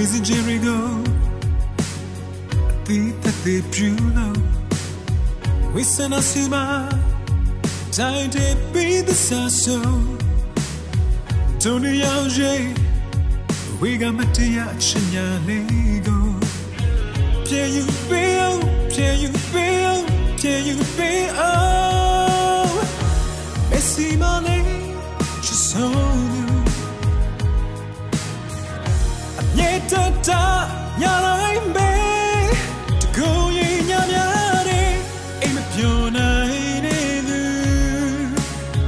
crazy Jericho Atita te you Wisa na silma Taide pide saso Tony Auge the matia chinyanego Pierre you feel, Pierre you feel, till you feel Messi money, just hold you တတာညတိုင်းပဲတကူရင်ညများတယ်အိမ်မပြောနိုင်နေသူ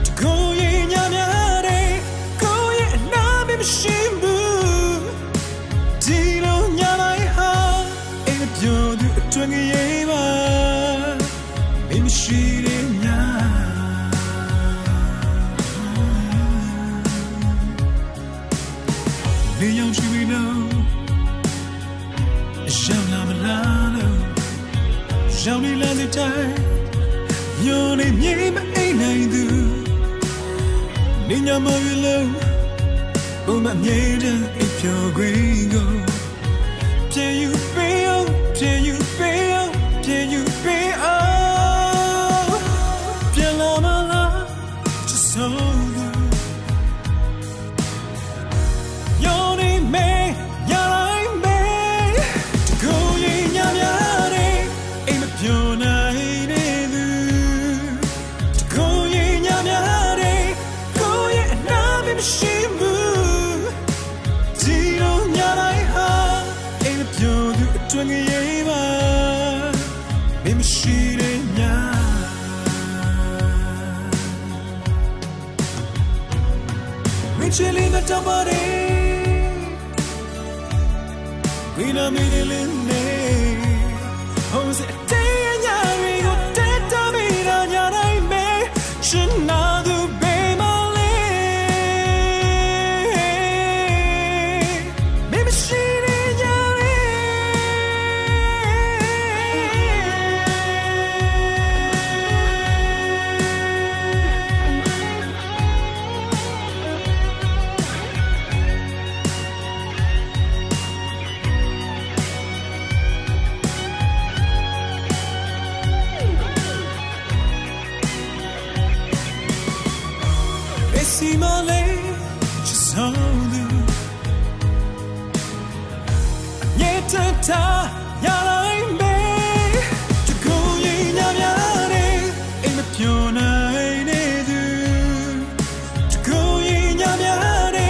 တကူရင်ညများတယ်ကိုယ့်ရဲ့အနာမရှိဘူးဒီလိုညတိုင်းဟာအိမ်မပြောသူအတွင်ကြီးပါမရှိတဲ့ညနေရောက်ရှိပြီလို့ ရောက်လာမလားလို့ရောက်နေလားဒီတိုင်းညိုနေမြေမအိမ်နိုင်သူနေညမရလို့ဘုံမမြေတဲ့အိပ်ပျော်ခွင့်ကိုပြေယူပေးအောင်ပြေယူပေးအောင်ပြေယူပေးအောင်ပြန်လာမလား just so နာမရှိဘူးဒီလိုည Messi male just hold you Yeta ta yarai me to go yin ya ya ne in the piona ne du to go yin ya ya ne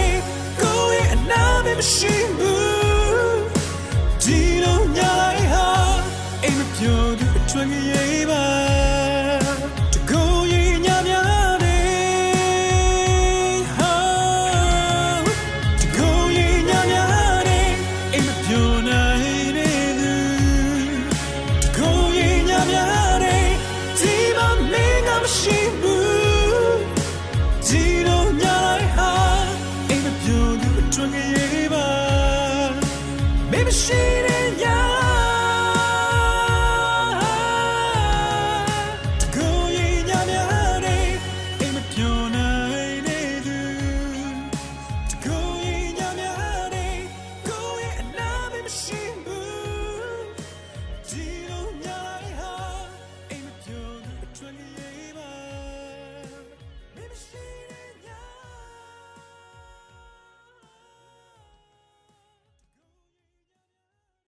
go yin na me machine bu Dino nya lai ha in the piona twang ye ba to machine